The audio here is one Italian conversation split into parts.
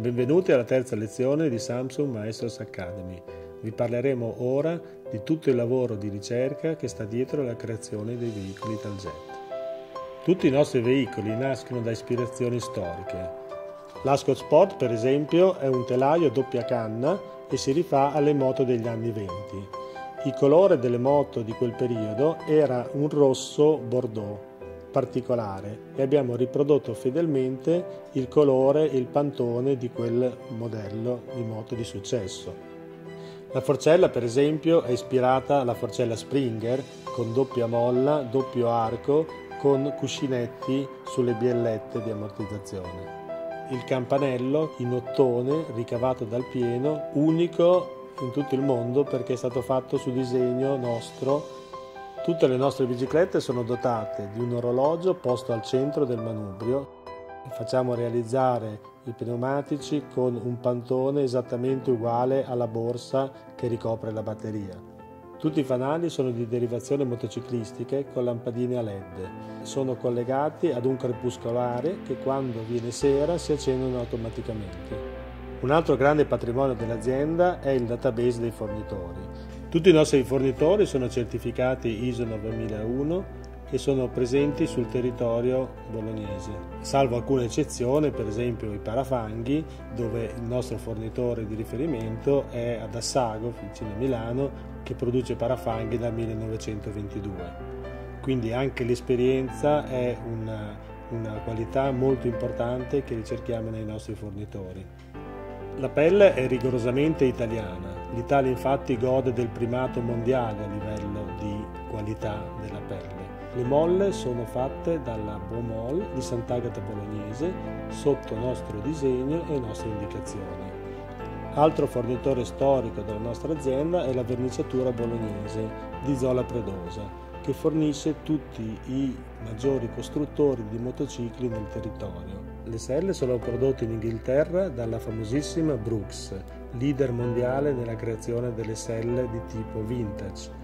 Benvenuti alla terza lezione di Samsung Maestros Academy. Vi parleremo ora di tutto il lavoro di ricerca che sta dietro la creazione dei veicoli Taljet. Tutti i nostri veicoli nascono da ispirazioni storiche. L'Ascot Sport, per esempio, è un telaio a doppia canna e si rifà alle moto degli anni 20. Il colore delle moto di quel periodo era un rosso bordeaux particolare e abbiamo riprodotto fedelmente il colore e il pantone di quel modello di moto di successo. La forcella per esempio è ispirata alla forcella Springer con doppia molla, doppio arco, con cuscinetti sulle biellette di ammortizzazione. Il campanello in ottone ricavato dal pieno, unico in tutto il mondo perché è stato fatto su disegno nostro Tutte le nostre biciclette sono dotate di un orologio posto al centro del manubrio. Facciamo realizzare i pneumatici con un pantone esattamente uguale alla borsa che ricopre la batteria. Tutti i fanali sono di derivazione motociclistiche con lampadine a LED. Sono collegati ad un crepuscolare che quando viene sera si accendono automaticamente. Un altro grande patrimonio dell'azienda è il database dei fornitori. Tutti i nostri fornitori sono certificati ISO 9001 e sono presenti sul territorio bolognese, salvo alcune eccezioni, per esempio i parafanghi, dove il nostro fornitore di riferimento è ad Assago, vicino a Milano, che produce parafanghi dal 1922. Quindi anche l'esperienza è una, una qualità molto importante che ricerchiamo nei nostri fornitori. La pelle è rigorosamente italiana, L'Italia infatti gode del primato mondiale a livello di qualità della pelle. Le molle sono fatte dalla Bomol di Sant'Agata Bolognese sotto nostro disegno e nostre indicazioni. Altro fornitore storico della nostra azienda è la verniciatura bolognese di Zola Predosa, che fornisce tutti i maggiori costruttori di motocicli nel territorio. Le selle sono prodotte in Inghilterra dalla famosissima Brooks, leader mondiale nella creazione delle selle di tipo vintage.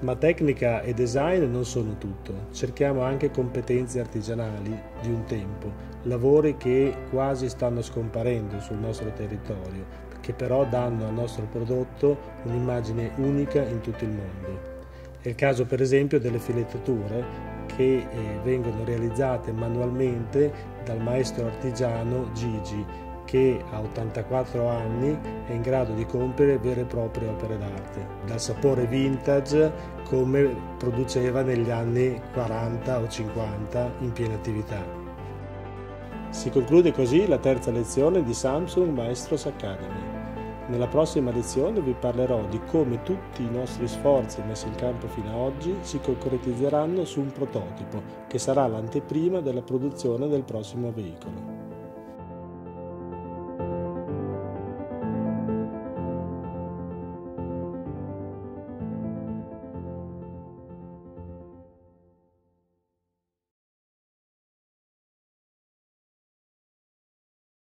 Ma tecnica e design non sono tutto, cerchiamo anche competenze artigianali di un tempo, lavori che quasi stanno scomparendo sul nostro territorio, che però danno al nostro prodotto un'immagine unica in tutto il mondo. È il caso per esempio delle filettature che eh, vengono realizzate manualmente dal maestro artigiano Gigi che a 84 anni è in grado di compiere vere e proprie opere d'arte, dal sapore vintage come produceva negli anni 40 o 50 in piena attività. Si conclude così la terza lezione di Samsung Maestros Academy. Nella prossima lezione vi parlerò di come tutti i nostri sforzi messi in campo fino ad oggi si concretizzeranno su un prototipo che sarà l'anteprima della produzione del prossimo veicolo.